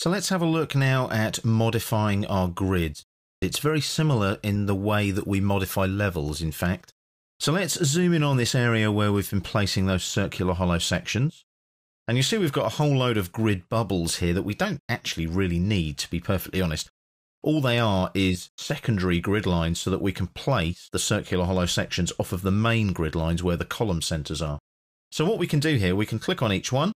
So let's have a look now at modifying our grid. It's very similar in the way that we modify levels, in fact. So let's zoom in on this area where we've been placing those circular hollow sections. And you see we've got a whole load of grid bubbles here that we don't actually really need, to be perfectly honest. All they are is secondary grid lines so that we can place the circular hollow sections off of the main grid lines where the column centers are. So what we can do here, we can click on each one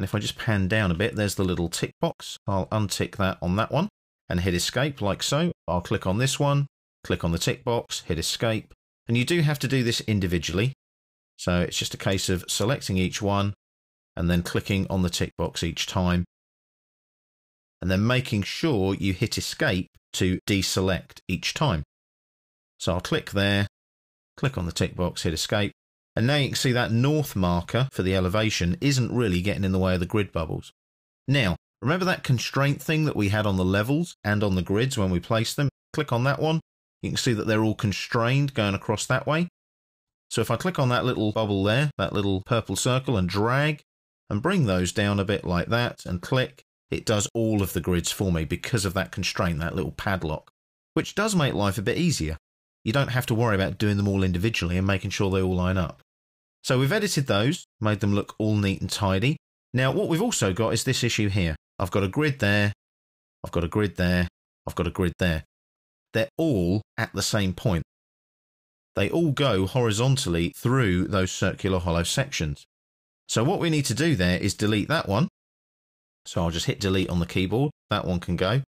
and if I just pan down a bit, there's the little tick box. I'll untick that on that one and hit escape like so. I'll click on this one, click on the tick box, hit escape. And you do have to do this individually. So it's just a case of selecting each one and then clicking on the tick box each time. And then making sure you hit escape to deselect each time. So I'll click there, click on the tick box, hit escape, and now you can see that north marker for the elevation isn't really getting in the way of the grid bubbles. Now, remember that constraint thing that we had on the levels and on the grids when we placed them? Click on that one. You can see that they're all constrained going across that way. So if I click on that little bubble there, that little purple circle, and drag and bring those down a bit like that and click, it does all of the grids for me because of that constraint, that little padlock, which does make life a bit easier you don't have to worry about doing them all individually and making sure they all line up. So we've edited those, made them look all neat and tidy. Now, what we've also got is this issue here. I've got a grid there, I've got a grid there, I've got a grid there. They're all at the same point. They all go horizontally through those circular hollow sections. So what we need to do there is delete that one. So I'll just hit delete on the keyboard. That one can go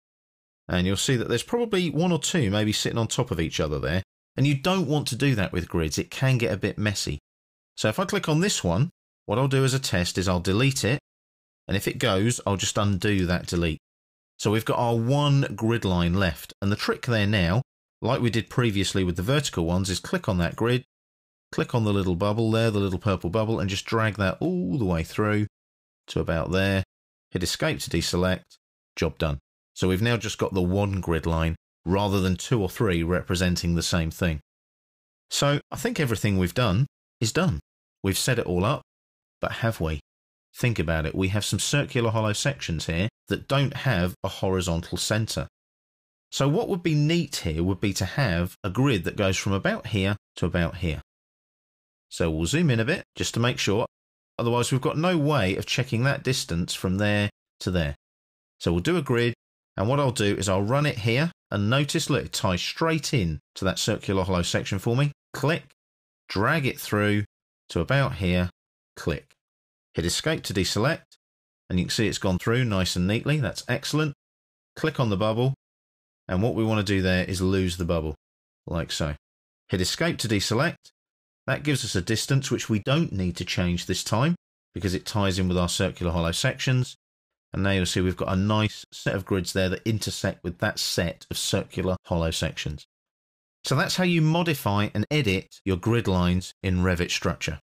and you'll see that there's probably one or two maybe sitting on top of each other there. And you don't want to do that with grids, it can get a bit messy. So if I click on this one, what I'll do as a test is I'll delete it, and if it goes, I'll just undo that delete. So we've got our one grid line left, and the trick there now, like we did previously with the vertical ones, is click on that grid, click on the little bubble there, the little purple bubble, and just drag that all the way through to about there. Hit escape to deselect, job done. So we've now just got the one grid line rather than two or three representing the same thing. So I think everything we've done is done. We've set it all up, but have we? Think about it. We have some circular hollow sections here that don't have a horizontal centre. So what would be neat here would be to have a grid that goes from about here to about here. So we'll zoom in a bit just to make sure. Otherwise, we've got no way of checking that distance from there to there. So we'll do a grid and what I'll do is I'll run it here and notice, look, it ties straight in to that circular hollow section for me. Click, drag it through to about here, click. Hit escape to deselect and you can see it's gone through nice and neatly. That's excellent. Click on the bubble and what we want to do there is lose the bubble like so. Hit escape to deselect. That gives us a distance which we don't need to change this time because it ties in with our circular hollow sections. And now you'll see we've got a nice set of grids there that intersect with that set of circular hollow sections. So that's how you modify and edit your grid lines in Revit Structure.